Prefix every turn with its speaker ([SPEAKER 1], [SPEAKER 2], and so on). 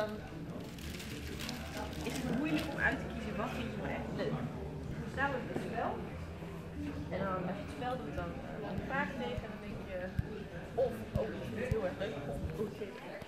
[SPEAKER 1] dan is het moeilijk om uit te kiezen wat vind je nou echt leuk. Samen met het spel. En dan als je het spel doet, dan eh, een vraag tegen en dan denk je of ook iets vind het heel erg leuk. Of